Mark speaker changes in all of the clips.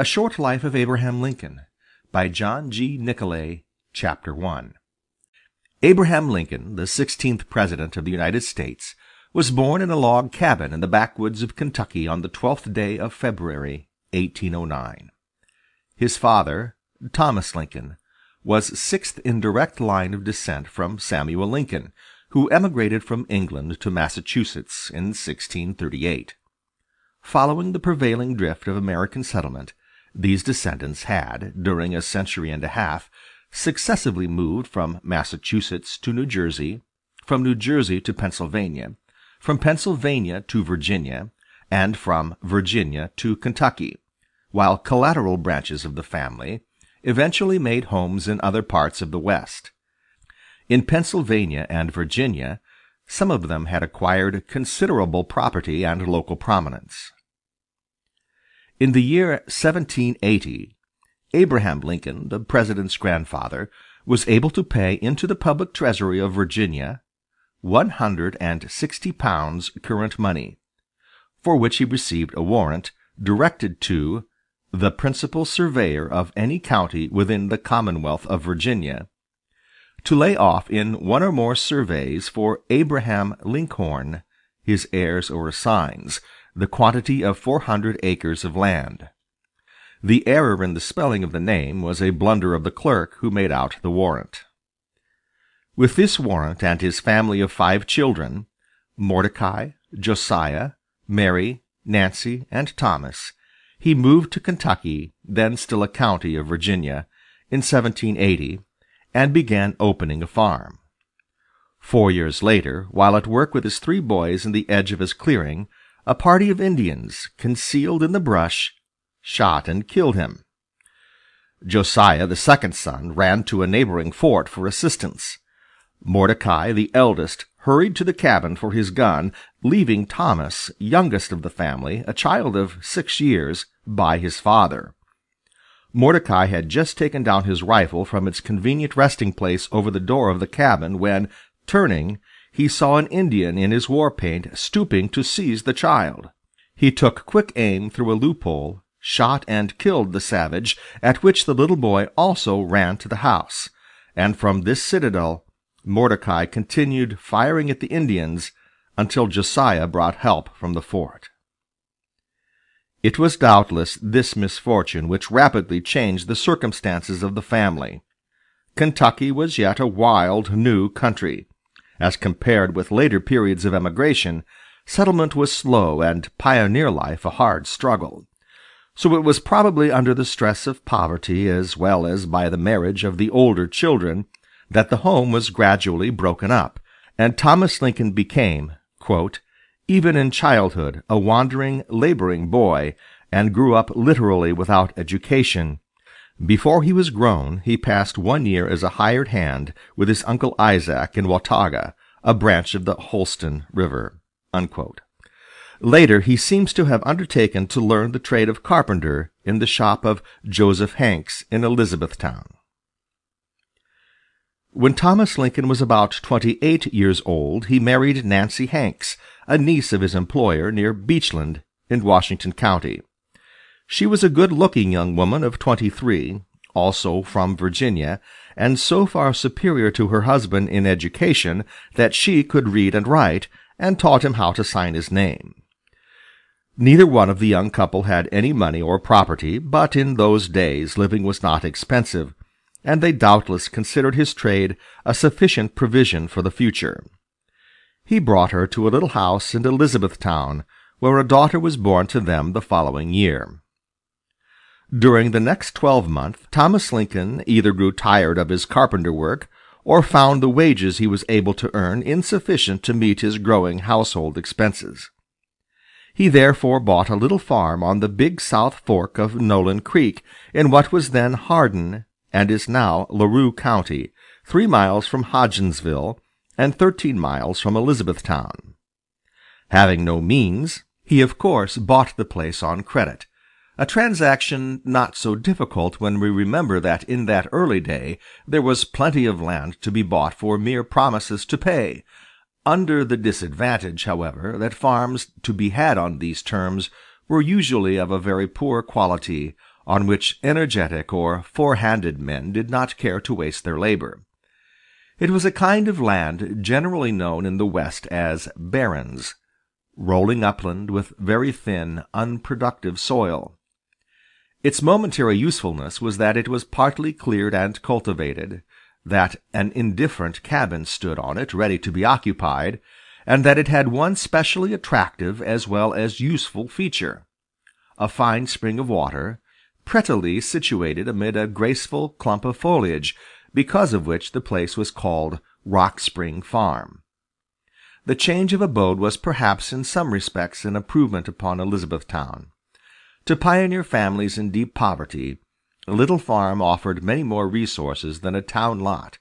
Speaker 1: A Short Life of Abraham Lincoln by John G. Nicolay Chapter 1 Abraham Lincoln, the sixteenth President of the United States, was born in a log cabin in the backwoods of Kentucky on the twelfth day of February, 1809. His father, Thomas Lincoln, was sixth in direct line of descent from Samuel Lincoln, who emigrated from England to Massachusetts in 1638. Following the prevailing drift of American settlement, these descendants had, during a century and a half, successively moved from Massachusetts to New Jersey, from New Jersey to Pennsylvania, from Pennsylvania to Virginia, and from Virginia to Kentucky, while collateral branches of the family eventually made homes in other parts of the West. In Pennsylvania and Virginia, some of them had acquired considerable property and local prominence. In the year 1780, Abraham Lincoln, the President's grandfather, was able to pay into the public treasury of Virginia one hundred and sixty pounds current money, for which he received a warrant directed to the principal surveyor of any county within the Commonwealth of Virginia to lay off in one or more surveys for Abraham Linkhorn, his heirs or assigns, the quantity of four hundred acres of land. The error in the spelling of the name was a blunder of the clerk who made out the warrant. With this warrant and his family of five children, Mordecai, Josiah, Mary, Nancy, and Thomas, he moved to Kentucky, then still a county of Virginia, in 1780, and began opening a farm. Four years later, while at work with his three boys in the edge of his clearing, a party of Indians, concealed in the brush, shot and killed him. Josiah, the second son, ran to a neighboring fort for assistance. Mordecai, the eldest, hurried to the cabin for his gun, leaving Thomas, youngest of the family, a child of six years, by his father. Mordecai had just taken down his rifle from its convenient resting place over the door of the cabin when, turning, he saw an Indian in his war paint stooping to seize the child. He took quick aim through a loophole, shot and killed the savage, at which the little boy also ran to the house, and from this citadel Mordecai continued firing at the Indians until Josiah brought help from the fort. It was doubtless this misfortune which rapidly changed the circumstances of the family. Kentucky was yet a wild, new country. As compared with later periods of emigration, settlement was slow and pioneer life a hard struggle. So it was probably under the stress of poverty as well as by the marriage of the older children that the home was gradually broken up, and Thomas Lincoln became, quote, even in childhood, a wandering, laboring boy, and grew up literally without education, before he was grown, he passed one year as a hired hand with his uncle Isaac in Watauga, a branch of the Holston River." Unquote. Later he seems to have undertaken to learn the trade of carpenter in the shop of Joseph Hanks in Elizabethtown. When Thomas Lincoln was about twenty-eight years old he married Nancy Hanks, a niece of his employer near Beechland in Washington County. She was a good-looking young woman of twenty-three, also from Virginia, and so far superior to her husband in education that she could read and write, and taught him how to sign his name. Neither one of the young couple had any money or property, but in those days living was not expensive, and they doubtless considered his trade a sufficient provision for the future. He brought her to a little house in Elizabethtown, where a daughter was born to them the following year. During the next twelvemonth Thomas Lincoln either grew tired of his carpenter work or found the wages he was able to earn insufficient to meet his growing household expenses. He therefore bought a little farm on the Big South Fork of Nolin Creek in what was then Hardin and is now Larue County, three miles from Hodgensville and thirteen miles from Elizabethtown. Having no means, he of course bought the place on credit, a transaction not so difficult when we remember that in that early day there was plenty of land to be bought for mere promises to pay, under the disadvantage, however, that farms to be had on these terms were usually of a very poor quality, on which energetic or forehanded men did not care to waste their labor. It was a kind of land generally known in the West as barrens, rolling upland with very thin, unproductive soil. Its momentary usefulness was that it was partly cleared and cultivated, that an indifferent cabin stood on it ready to be occupied, and that it had one specially attractive as well as useful feature a fine spring of water, prettily situated amid a graceful clump of foliage, because of which the place was called Rock Spring Farm. The change of abode was perhaps in some respects an improvement upon Elizabethtown. To pioneer families in deep poverty, a little farm offered many more resources than a town lot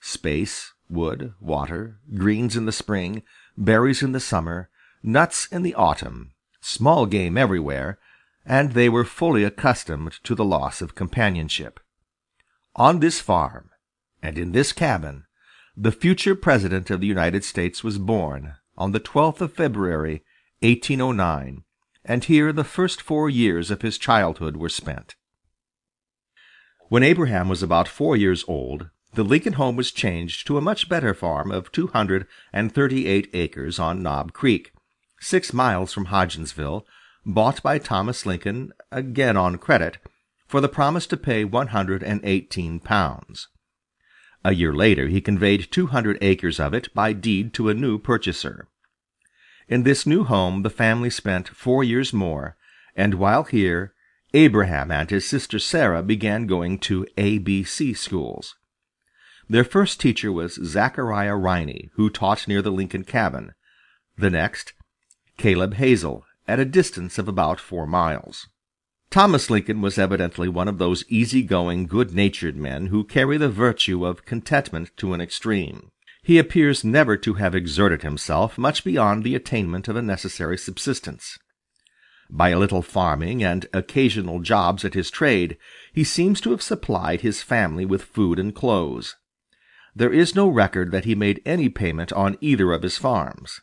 Speaker 1: space, wood, water, greens in the spring, berries in the summer, nuts in the autumn, small game everywhere, and they were fully accustomed to the loss of companionship. On this farm, and in this cabin, the future President of the United States was born on the 12th of February, 1809, and here the first four years of his childhood were spent. When Abraham was about four years old, the Lincoln home was changed to a much better farm of two hundred and thirty-eight acres on Knob Creek, six miles from Hodgensville, bought by Thomas Lincoln, again on credit, for the promise to pay one hundred and eighteen pounds. A year later he conveyed two hundred acres of it by deed to a new purchaser. In this new home the family spent four years more, and while here, Abraham and his sister Sarah began going to A.B.C. schools. Their first teacher was Zachariah Riney, who taught near the Lincoln cabin; the next, Caleb Hazel, at a distance of about four miles. Thomas Lincoln was evidently one of those easy-going, good-natured men who carry the virtue of contentment to an extreme. He appears never to have exerted himself much beyond the attainment of a necessary subsistence. By a little farming and occasional jobs at his trade, he seems to have supplied his family with food and clothes. There is no record that he made any payment on either of his farms.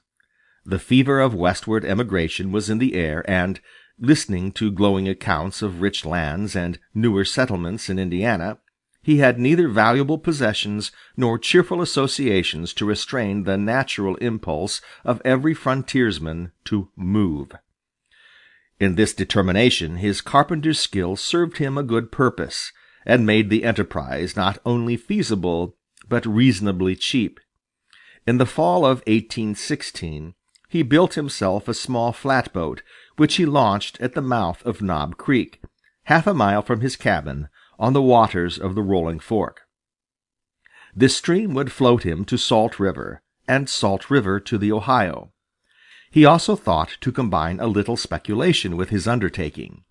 Speaker 1: The fever of westward emigration was in the air, and, listening to glowing accounts of rich lands and newer settlements in Indiana, he had neither valuable possessions nor cheerful associations to restrain the natural impulse of every frontiersman to move. In this determination his carpenter's skill served him a good purpose, and made the enterprise not only feasible but reasonably cheap. In the fall of 1816 he built himself a small flatboat, which he launched at the mouth of Knob Creek, half a mile from his cabin, on the waters of the Rolling Fork. This stream would float him to Salt River, and Salt River to the Ohio. He also thought to combine a little speculation with his undertaking.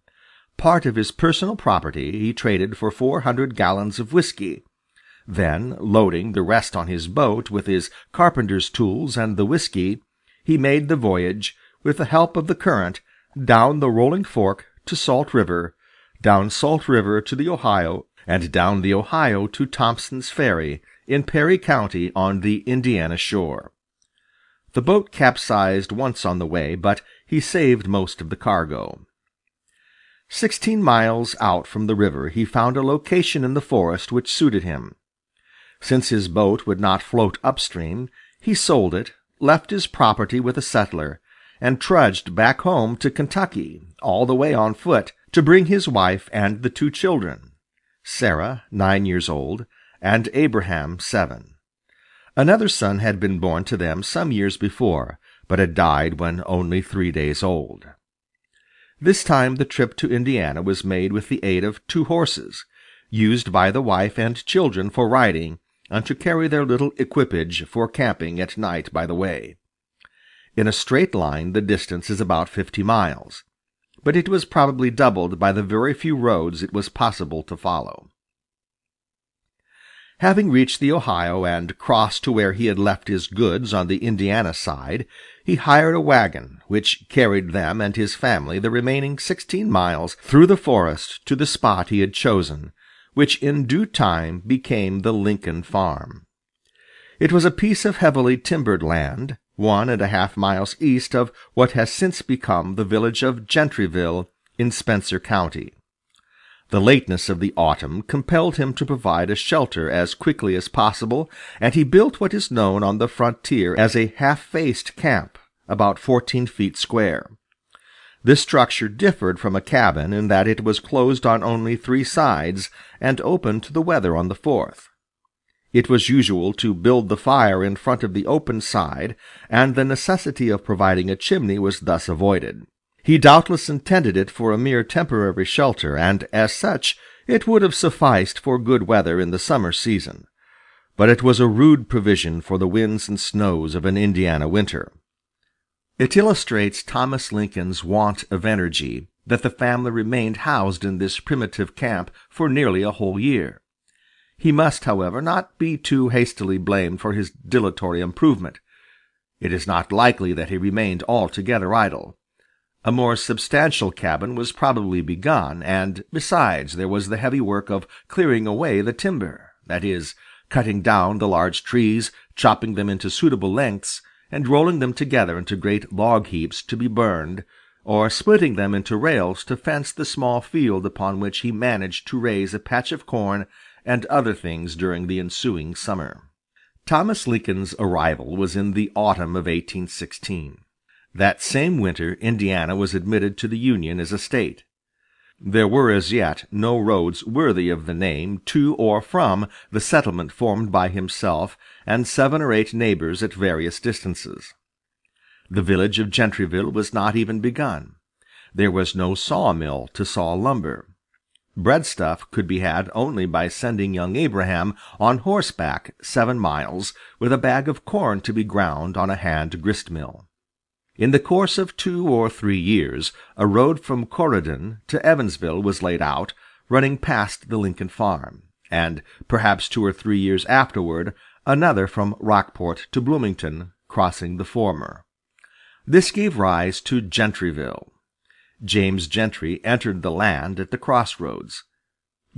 Speaker 1: Part of his personal property he traded for four hundred gallons of whiskey. Then, loading the rest on his boat with his carpenter's tools and the whiskey, he made the voyage, with the help of the current, down the Rolling Fork to Salt River, down Salt River to the Ohio, and down the Ohio to Thompson's Ferry, in Perry County on the Indiana shore. The boat capsized once on the way, but he saved most of the cargo. Sixteen miles out from the river he found a location in the forest which suited him. Since his boat would not float upstream, he sold it, left his property with a settler, and trudged back home to Kentucky, all the way on foot, to bring his wife and the two children, Sarah, nine years old, and Abraham, seven. Another son had been born to them some years before, but had died when only three days old. This time the trip to Indiana was made with the aid of two horses, used by the wife and children for riding and to carry their little equipage for camping at night by the way. In a straight line the distance is about fifty miles, but it was probably doubled by the very few roads it was possible to follow. Having reached the Ohio and crossed to where he had left his goods on the Indiana side, he hired a wagon, which carried them and his family the remaining sixteen miles through the forest to the spot he had chosen, which in due time became the Lincoln farm. It was a piece of heavily timbered land, one and a half miles east of what has since become the village of Gentryville in Spencer County. The lateness of the autumn compelled him to provide a shelter as quickly as possible, and he built what is known on the frontier as a half-faced camp, about fourteen feet square. This structure differed from a cabin in that it was closed on only three sides and open to the weather on the fourth. It was usual to build the fire in front of the open side, and the necessity of providing a chimney was thus avoided. He doubtless intended it for a mere temporary shelter, and as such it would have sufficed for good weather in the summer season. But it was a rude provision for the winds and snows of an Indiana winter. It illustrates Thomas Lincoln's want of energy that the family remained housed in this primitive camp for nearly a whole year. He must, however, not be too hastily blamed for his dilatory improvement. It is not likely that he remained altogether idle. A more substantial cabin was probably begun, and besides there was the heavy work of clearing away the timber, that is, cutting down the large trees, chopping them into suitable lengths, and rolling them together into great log heaps to be burned, or splitting them into rails to fence the small field upon which he managed to raise a patch of corn and other things during the ensuing summer. Thomas Lincoln's arrival was in the autumn of 1816. That same winter Indiana was admitted to the Union as a State. There were as yet no roads worthy of the name to or from the settlement formed by himself and seven or eight neighbors at various distances. The village of Gentryville was not even begun. There was no sawmill to saw lumber. Breadstuff could be had only by sending young Abraham on horseback seven miles with a bag of corn to be ground on a hand grist mill. In the course of two or three years a road from Corydon to Evansville was laid out, running past the Lincoln farm, and perhaps two or three years afterward another from Rockport to Bloomington, crossing the former. This gave rise to Gentryville. James Gentry entered the land at the crossroads.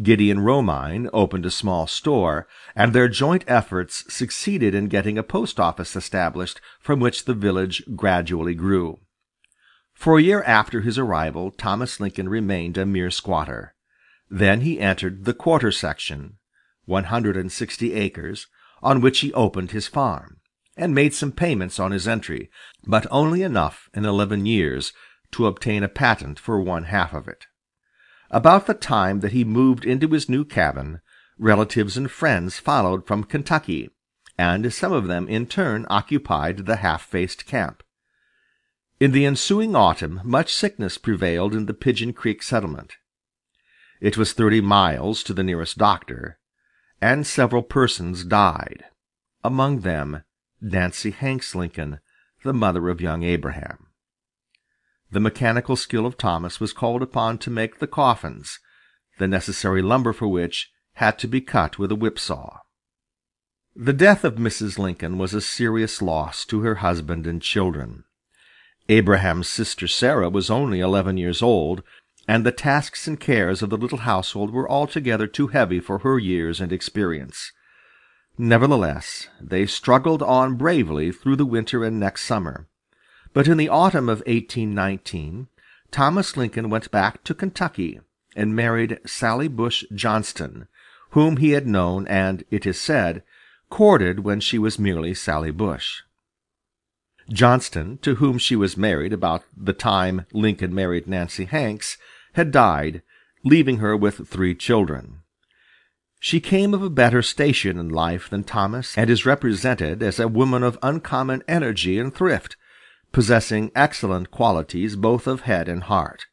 Speaker 1: Gideon Romine opened a small store, and their joint efforts succeeded in getting a post office established from which the village gradually grew. For a year after his arrival Thomas Lincoln remained a mere squatter. Then he entered the quarter section, 160 acres, on which he opened his farm, and made some payments on his entry, but only enough in eleven years to obtain a patent for one half of it. About the time that he moved into his new cabin, relatives and friends followed from Kentucky, and some of them in turn occupied the half-faced camp. In the ensuing autumn much sickness prevailed in the Pigeon Creek settlement. It was thirty miles to the nearest doctor, and several persons died, among them Nancy Hanks Lincoln, the mother of young Abraham. The mechanical skill of Thomas was called upon to make the coffins, the necessary lumber for which had to be cut with a whipsaw. The death of Mrs. Lincoln was a serious loss to her husband and children. Abraham's sister Sarah was only eleven years old, and the tasks and cares of the little household were altogether too heavy for her years and experience. Nevertheless, they struggled on bravely through the winter and next summer. But in the autumn of 1819 Thomas Lincoln went back to Kentucky and married Sally Bush Johnston, whom he had known and, it is said, courted when she was merely Sally Bush. Johnston, to whom she was married about the time Lincoln married Nancy Hanks, had died, leaving her with three children. She came of a better station in life than Thomas, and is represented as a woman of uncommon energy and thrift, possessing excellent qualities both of head and heart.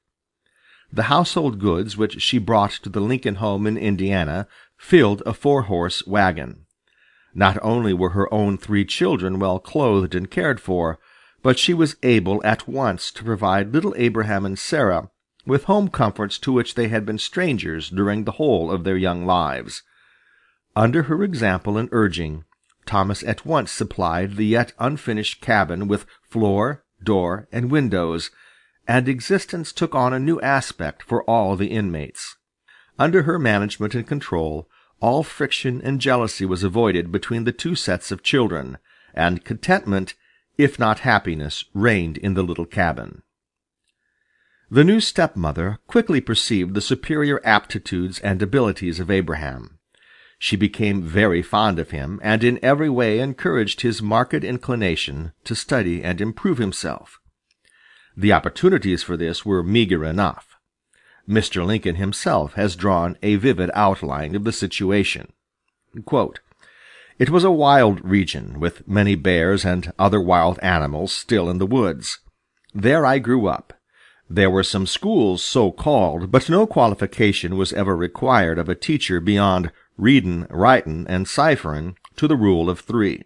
Speaker 1: The household goods which she brought to the Lincoln home in Indiana filled a four-horse wagon. Not only were her own three children well clothed and cared for, but she was able at once to provide little Abraham and Sarah with home comforts to which they had been strangers during the whole of their young lives. Under her example and urging, Thomas at once supplied the yet unfinished cabin with floor, door, and windows, and existence took on a new aspect for all the inmates. Under her management and control, all friction and jealousy was avoided between the two sets of children, and contentment, if not happiness, reigned in the little cabin. The new stepmother quickly perceived the superior aptitudes and abilities of Abraham. She became very fond of him, and in every way encouraged his marked inclination to study and improve himself. The opportunities for this were meager enough. Mr. Lincoln himself has drawn a vivid outline of the situation. "It was a wild region, with many bears and other wild animals still in the woods. There I grew up. There were some schools so called, but no qualification was ever required of a teacher beyond readin', writin', and cipherin' to the rule of three.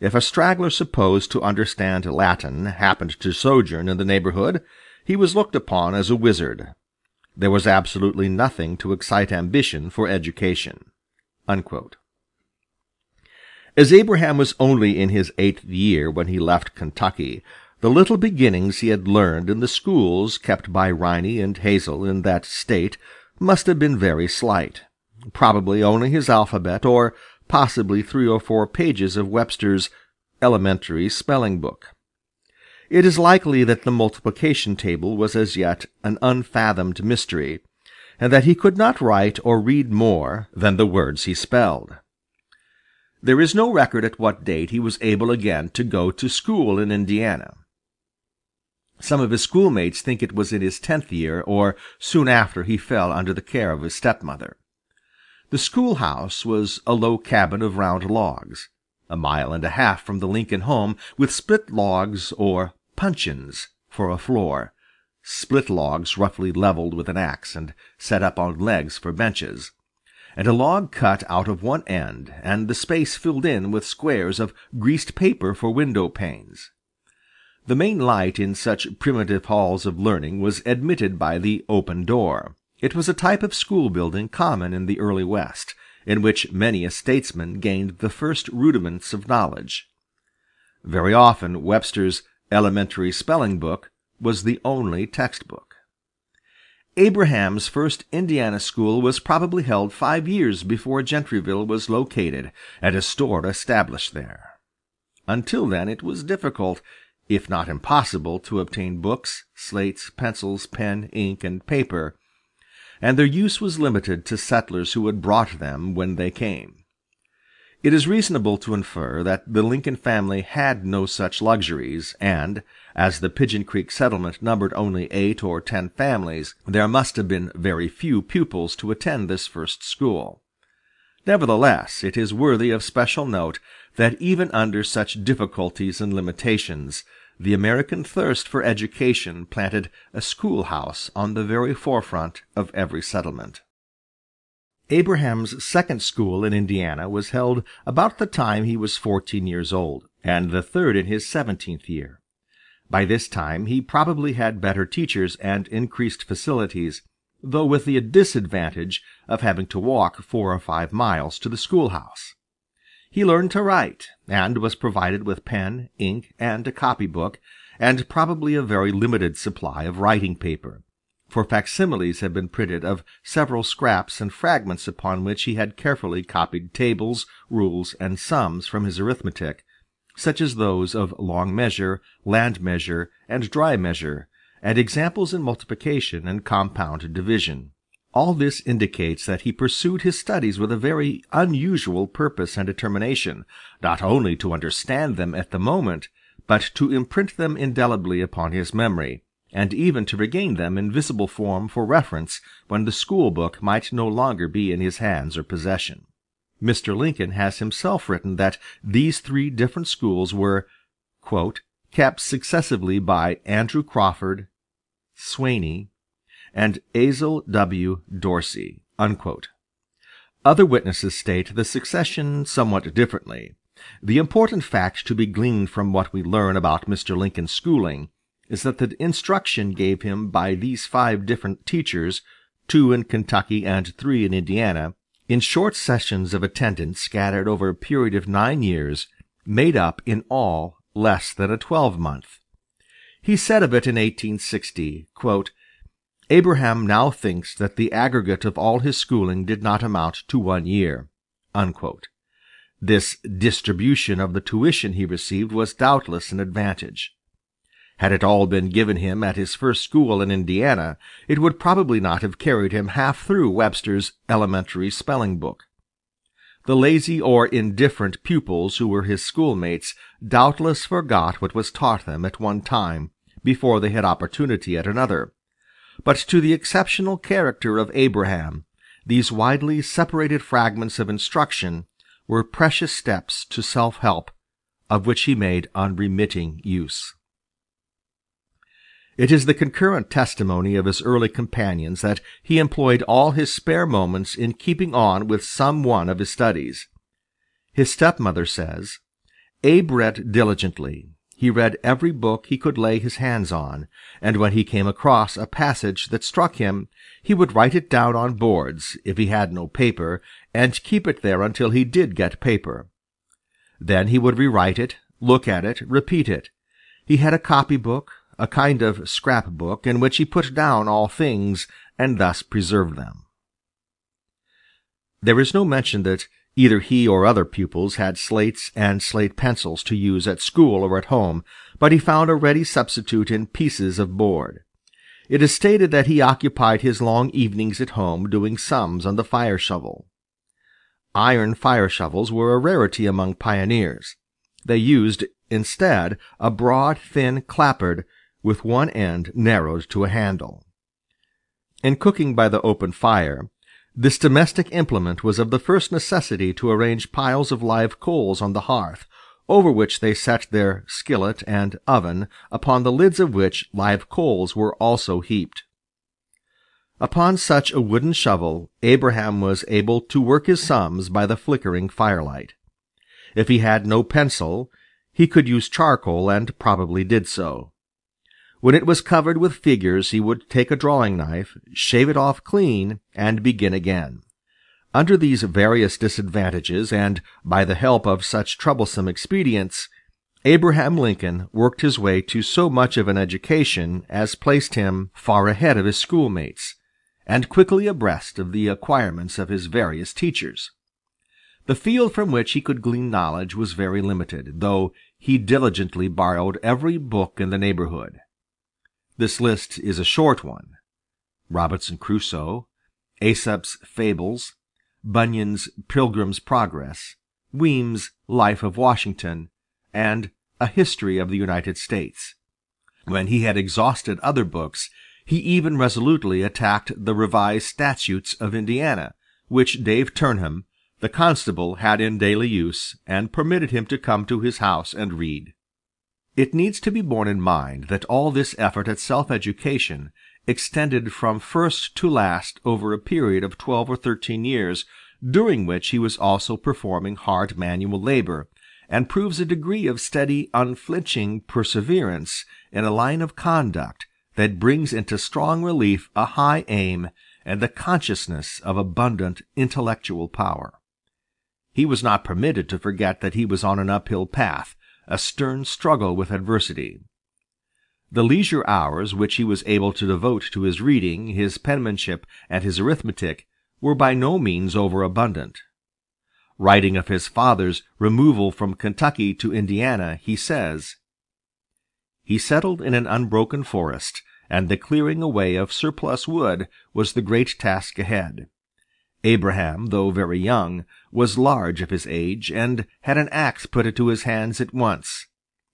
Speaker 1: If a straggler supposed to understand Latin happened to sojourn in the neighborhood, he was looked upon as a wizard. There was absolutely nothing to excite ambition for education." Unquote. As Abraham was only in his eighth year when he left Kentucky, the little beginnings he had learned in the schools kept by Riney and Hazel in that State must have been very slight probably only his alphabet, or possibly three or four pages of Webster's Elementary Spelling Book. It is likely that the multiplication table was as yet an unfathomed mystery, and that he could not write or read more than the words he spelled. There is no record at what date he was able again to go to school in Indiana. Some of his schoolmates think it was in his tenth year or soon after he fell under the care of his stepmother. The schoolhouse was a low cabin of round logs, a mile and a half from the Lincoln home, with split logs or puncheons for a floor, split logs roughly leveled with an axe and set up on legs for benches, and a log cut out of one end and the space filled in with squares of greased paper for window panes. The main light in such primitive halls of learning was admitted by the open door. It was a type of school building common in the early West, in which many a statesman gained the first rudiments of knowledge. Very often Webster's Elementary Spelling Book was the only textbook. Abraham's first Indiana school was probably held five years before Gentryville was located and a store established there. Until then it was difficult, if not impossible, to obtain books, slates, pencils, pen, ink, and paper and their use was limited to settlers who had brought them when they came. It is reasonable to infer that the Lincoln family had no such luxuries, and, as the Pigeon Creek settlement numbered only eight or ten families, there must have been very few pupils to attend this first school. Nevertheless, it is worthy of special note that even under such difficulties and limitations the American thirst for education planted a schoolhouse on the very forefront of every settlement. Abraham's second school in Indiana was held about the time he was fourteen years old, and the third in his seventeenth year. By this time he probably had better teachers and increased facilities, though with the disadvantage of having to walk four or five miles to the schoolhouse. He learned to write, and was provided with pen, ink, and a copybook, and probably a very limited supply of writing paper, for facsimiles have been printed of several scraps and fragments upon which he had carefully copied tables, rules, and sums from his arithmetic, such as those of long measure, land measure, and dry measure, and examples in multiplication and compound division. All this indicates that he pursued his studies with a very unusual purpose and determination, not only to understand them at the moment, but to imprint them indelibly upon his memory, and even to regain them in visible form for reference when the school book might no longer be in his hands or possession. Mr. Lincoln has himself written that these three different schools were "kept successively by Andrew Crawford, Swaney, and Azel W. Dorsey." Other witnesses state the succession somewhat differently. The important fact to be gleaned from what we learn about Mr. Lincoln's schooling is that the instruction gave him by these five different teachers, two in Kentucky and three in Indiana, in short sessions of attendance scattered over a period of nine years, made up in all less than a twelvemonth. He said of it in 1860, Abraham now thinks that the aggregate of all his schooling did not amount to one year." This distribution of the tuition he received was doubtless an advantage. Had it all been given him at his first school in Indiana, it would probably not have carried him half through Webster's elementary spelling book. The lazy or indifferent pupils who were his schoolmates doubtless forgot what was taught them at one time, before they had opportunity at another. But to the exceptional character of Abraham, these widely separated fragments of instruction were precious steps to self-help, of which he made unremitting use. It is the concurrent testimony of his early companions that he employed all his spare moments in keeping on with some one of his studies. His stepmother says, Abe read diligently. He read every book he could lay his hands on, and when he came across a passage that struck him, he would write it down on boards, if he had no paper, and keep it there until he did get paper. Then he would rewrite it, look at it, repeat it. He had a copy book, a kind of scrap-book in which he put down all things and thus preserved them. There is no mention that either he or other pupils had slates and slate pencils to use at school or at home, but he found a ready substitute in pieces of board. It is stated that he occupied his long evenings at home doing sums on the fire shovel. Iron fire shovels were a rarity among pioneers. They used, instead, a broad, thin clapboard with one end narrowed to a handle. In cooking by the open fire, this domestic implement was of the first necessity to arrange piles of live coals on the hearth, over which they set their skillet and oven, upon the lids of which live coals were also heaped. Upon such a wooden shovel Abraham was able to work his sums by the flickering firelight. If he had no pencil, he could use charcoal and probably did so. When it was covered with figures he would take a drawing knife, shave it off clean, and begin again. Under these various disadvantages, and by the help of such troublesome expedients, Abraham Lincoln worked his way to so much of an education as placed him far ahead of his schoolmates, and quickly abreast of the acquirements of his various teachers. The field from which he could glean knowledge was very limited, though he diligently borrowed every book in the neighborhood. This list is a short one. Robinson Crusoe, Aesop's Fables, Bunyan's Pilgrim's Progress, Weem's Life of Washington, and A History of the United States. When he had exhausted other books, he even resolutely attacked the Revised Statutes of Indiana, which Dave Turnham, the constable, had in daily use, and permitted him to come to his house and read. It needs to be borne in mind that all this effort at self-education extended from first to last over a period of twelve or thirteen years, during which he was also performing hard manual labor, and proves a degree of steady, unflinching perseverance in a line of conduct that brings into strong relief a high aim and the consciousness of abundant intellectual power. He was not permitted to forget that he was on an uphill path a stern struggle with adversity. The leisure hours which he was able to devote to his reading, his penmanship, and his arithmetic were by no means overabundant. Writing of his father's removal from Kentucky to Indiana, he says, He settled in an unbroken forest, and the clearing away of surplus wood was the great task ahead. Abraham, though very young, was large of his age, and had an axe put into his hands at once,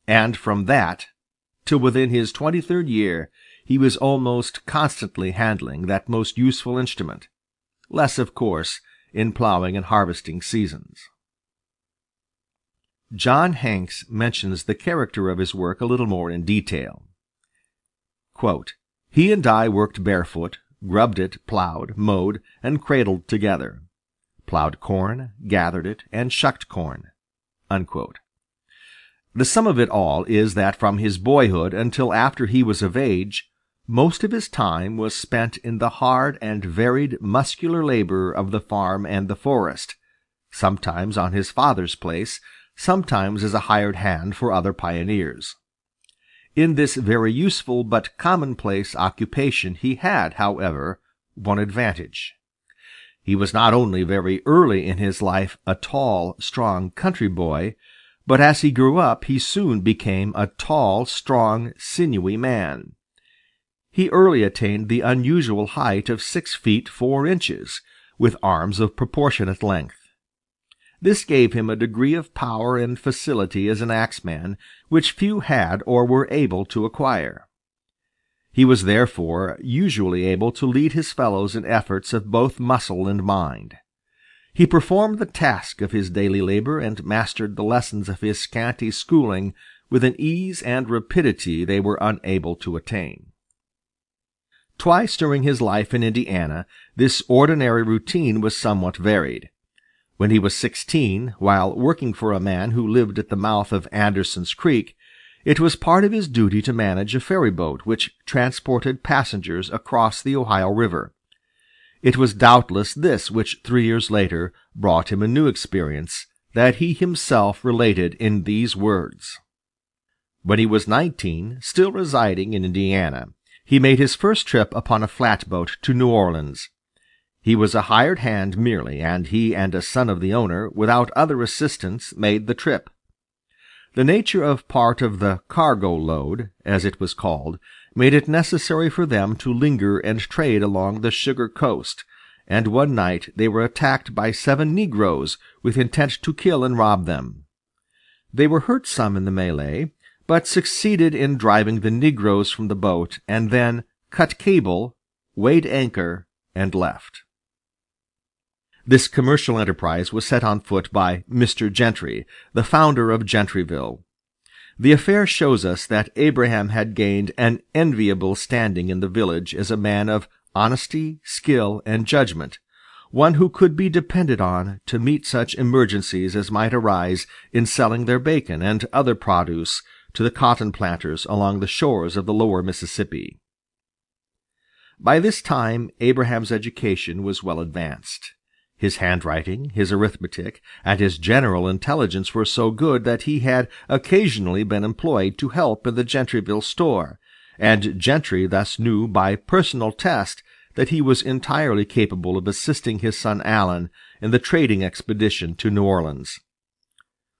Speaker 1: and from that till within his twenty-third year he was almost constantly handling that most useful instrument, less of course in plowing and harvesting seasons. John Hanks mentions the character of his work a little more in detail. Quote, he and I worked barefoot, grubbed it, plowed, mowed, and cradled together; plowed corn, gathered it, and shucked corn." Unquote. The sum of it all is that from his boyhood until after he was of age, most of his time was spent in the hard and varied muscular labor of the farm and the forest, sometimes on his father's place, sometimes as a hired hand for other pioneers. In this very useful but commonplace occupation he had, however, one advantage. He was not only very early in his life a tall, strong country boy, but as he grew up he soon became a tall, strong, sinewy man. He early attained the unusual height of six feet four inches, with arms of proportionate length. This gave him a degree of power and facility as an axeman which few had or were able to acquire. He was therefore usually able to lead his fellows in efforts of both muscle and mind. He performed the task of his daily labor and mastered the lessons of his scanty schooling with an ease and rapidity they were unable to attain. Twice during his life in Indiana this ordinary routine was somewhat varied. When he was sixteen, while working for a man who lived at the mouth of Anderson's Creek, it was part of his duty to manage a ferry boat which transported passengers across the Ohio River. It was doubtless this which three years later brought him a new experience that he himself related in these words. When he was nineteen, still residing in Indiana, he made his first trip upon a flatboat to New Orleans. He was a hired hand merely, and he and a son of the owner, without other assistance, made the trip. The nature of part of the cargo load, as it was called, made it necessary for them to linger and trade along the sugar coast, and one night they were attacked by seven negroes with intent to kill and rob them. They were hurt some in the melee, but succeeded in driving the negroes from the boat and then cut cable, weighed anchor, and left. This commercial enterprise was set on foot by Mr. Gentry, the founder of Gentryville. The affair shows us that Abraham had gained an enviable standing in the village as a man of honesty, skill, and judgment, one who could be depended on to meet such emergencies as might arise in selling their bacon and other produce to the cotton planters along the shores of the lower Mississippi. By this time Abraham's education was well advanced. His handwriting, his arithmetic, and his general intelligence were so good that he had occasionally been employed to help in the Gentryville store, and Gentry thus knew by personal test that he was entirely capable of assisting his son Allen in the trading expedition to New Orleans.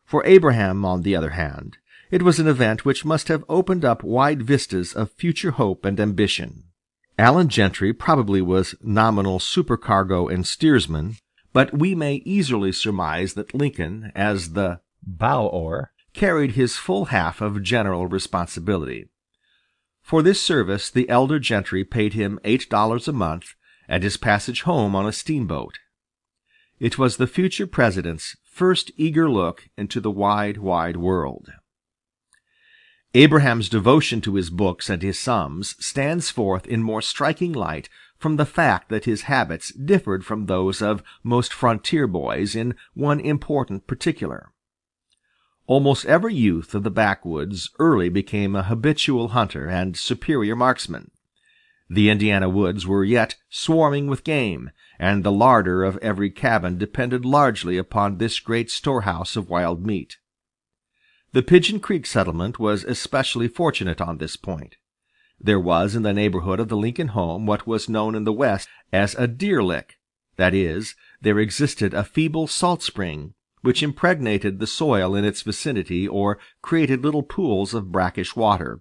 Speaker 1: For Abraham, on the other hand, it was an event which must have opened up wide vistas of future hope and ambition. Allen Gentry probably was nominal supercargo and steersman, but we may easily surmise that Lincoln, as the bow oar, carried his full half of general responsibility. For this service the elder Gentry paid him eight dollars a month and his passage home on a steamboat. It was the future President's first eager look into the wide, wide world. Abraham's devotion to his books and his sums stands forth in more striking light from the fact that his habits differed from those of most frontier boys in one important particular. Almost every youth of the backwoods early became a habitual hunter and superior marksman. The Indiana woods were yet swarming with game, and the larder of every cabin depended largely upon this great storehouse of wild meat. The Pigeon Creek settlement was especially fortunate on this point. There was in the neighborhood of the Lincoln home what was known in the West as a deer lick; that is, there existed a feeble salt spring, which impregnated the soil in its vicinity or created little pools of brackish water,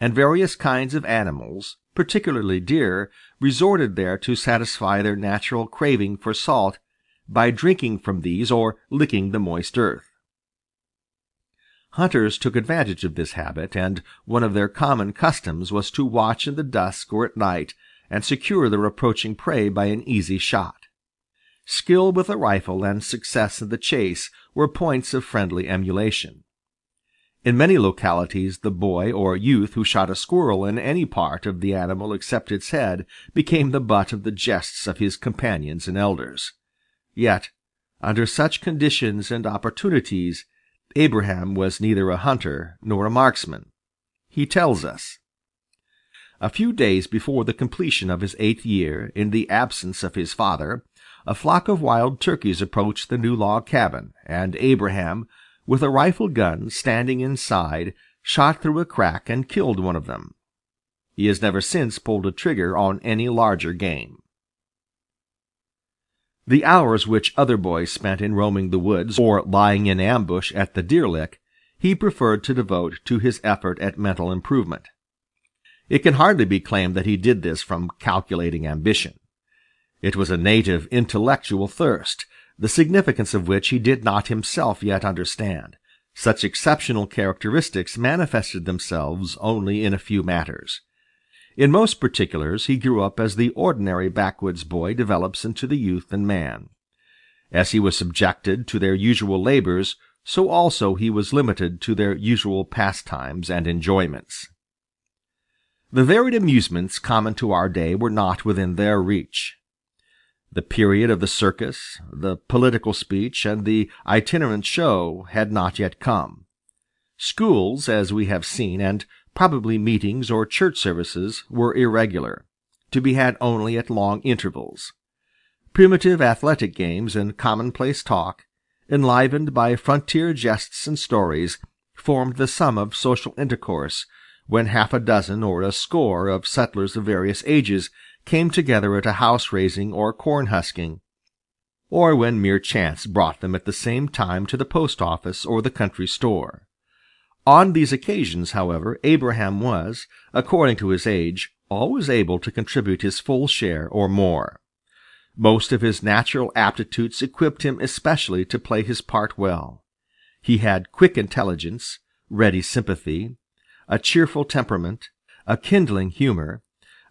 Speaker 1: and various kinds of animals, particularly deer, resorted there to satisfy their natural craving for salt by drinking from these or licking the moist earth. Hunters took advantage of this habit, and one of their common customs was to watch in the dusk or at night and secure their approaching prey by an easy shot. Skill with a rifle and success in the chase were points of friendly emulation. In many localities the boy or youth who shot a squirrel in any part of the animal except its head became the butt of the jests of his companions and elders. Yet, under such conditions and opportunities, Abraham was neither a hunter nor a marksman. He tells us: A few days before the completion of his eighth year, in the absence of his father, a flock of wild turkeys approached the new log cabin, and Abraham, with a rifle gun standing inside, shot through a crack and killed one of them. He has never since pulled a trigger on any larger game. The hours which other boys spent in roaming the woods or lying in ambush at the deer lick he preferred to devote to his effort at mental improvement. It can hardly be claimed that he did this from calculating ambition. It was a native intellectual thirst, the significance of which he did not himself yet understand. Such exceptional characteristics manifested themselves only in a few matters. In most particulars he grew up as the ordinary backwoods boy develops into the youth and man. As he was subjected to their usual labors, so also he was limited to their usual pastimes and enjoyments. The varied amusements common to our day were not within their reach. The period of the circus, the political speech, and the itinerant show had not yet come. Schools, as we have seen, and probably meetings or church services, were irregular, to be had only at long intervals. Primitive athletic games and commonplace talk, enlivened by frontier jests and stories, formed the sum of social intercourse, when half a dozen or a score of settlers of various ages came together at a house raising or corn husking, or when mere chance brought them at the same time to the post office or the country store. On these occasions, however, Abraham was, according to his age, always able to contribute his full share or more. Most of his natural aptitudes equipped him especially to play his part well. He had quick intelligence, ready sympathy, a cheerful temperament, a kindling humor,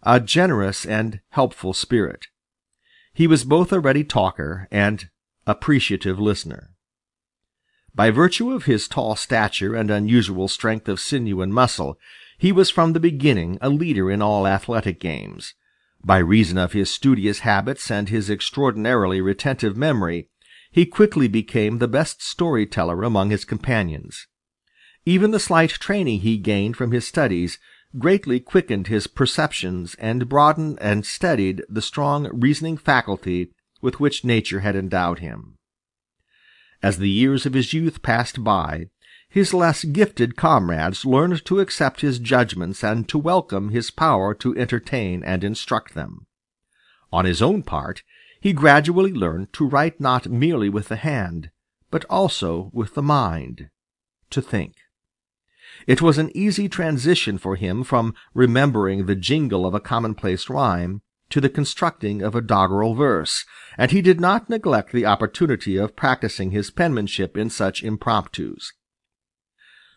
Speaker 1: a generous and helpful spirit. He was both a ready talker and appreciative listener. By virtue of his tall stature and unusual strength of sinew and muscle, he was from the beginning a leader in all athletic games. By reason of his studious habits and his extraordinarily retentive memory, he quickly became the best story teller among his companions. Even the slight training he gained from his studies greatly quickened his perceptions and broadened and steadied the strong reasoning faculty with which nature had endowed him. As the years of his youth passed by, his less gifted comrades learned to accept his judgments and to welcome his power to entertain and instruct them. On his own part, he gradually learned to write not merely with the hand, but also with the mind, to think. It was an easy transition for him from remembering the jingle of a commonplace rhyme to the constructing of a doggerel verse, and he did not neglect the opportunity of practising his penmanship in such impromptus.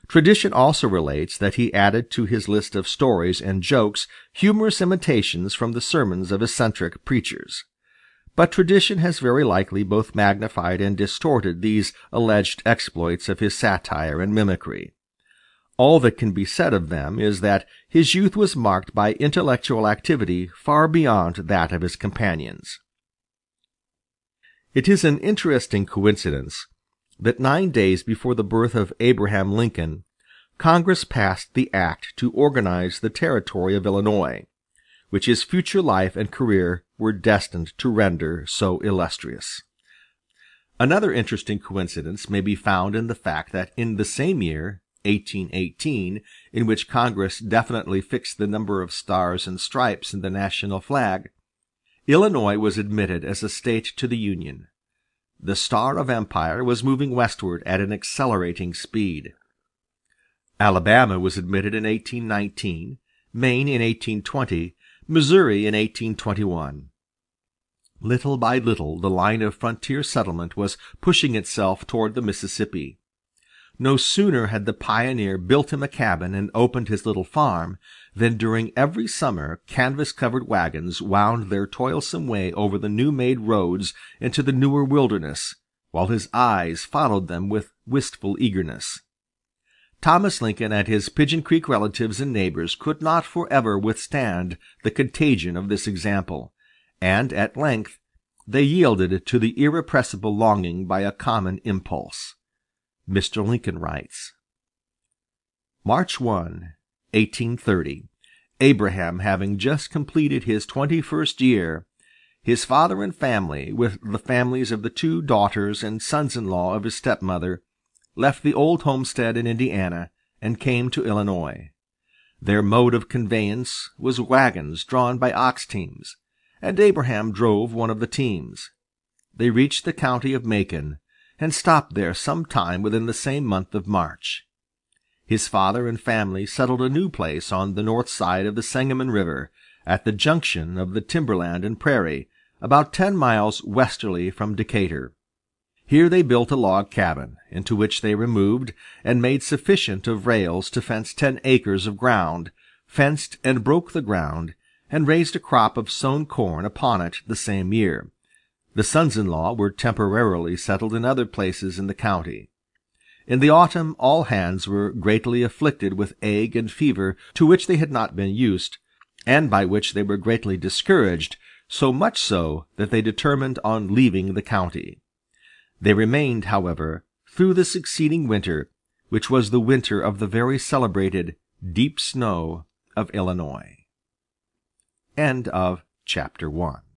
Speaker 1: Tradition also relates that he added to his list of stories and jokes humorous imitations from the sermons of eccentric preachers. But tradition has very likely both magnified and distorted these alleged exploits of his satire and mimicry. All that can be said of them is that his youth was marked by intellectual activity far beyond that of his companions. It is an interesting coincidence that nine days before the birth of Abraham Lincoln, Congress passed the act to organize the territory of Illinois, which his future life and career were destined to render so illustrious. Another interesting coincidence may be found in the fact that in the same year 1818, in which Congress definitely fixed the number of stars and stripes in the national flag, Illinois was admitted as a state to the Union. The star of empire was moving westward at an accelerating speed. Alabama was admitted in 1819, Maine in 1820, Missouri in 1821. Little by little the line of frontier settlement was pushing itself toward the Mississippi. No sooner had the pioneer built him a cabin and opened his little farm than during every summer canvas-covered wagons wound their toilsome way over the new-made roads into the newer wilderness, while his eyes followed them with wistful eagerness. Thomas Lincoln and his Pigeon Creek relatives and neighbors could not forever withstand the contagion of this example, and at length they yielded to the irrepressible longing by a common impulse. Mr. Lincoln writes: March 1, 1830, Abraham having just completed his twenty-first year, his father and family, with the families of the two daughters and sons-in-law of his stepmother, left the old homestead in Indiana and came to Illinois. Their mode of conveyance was wagons drawn by ox teams, and Abraham drove one of the teams. they reached the county of Macon, and stopped there some time within the same month of March. His father and family settled a new place on the north side of the Sangamon River, at the junction of the timberland and prairie, about ten miles westerly from Decatur. Here they built a log cabin, into which they removed and made sufficient of rails to fence ten acres of ground, fenced and broke the ground, and raised a crop of sown corn upon it the same year. The sons-in-law were temporarily settled in other places in the county. In the autumn all hands were greatly afflicted with ague and fever to which they had not been used, and by which they were greatly discouraged, so much so that they determined on leaving the county. They remained, however, through the succeeding winter, which was the winter of the very celebrated deep snow of Illinois. End of chapter one.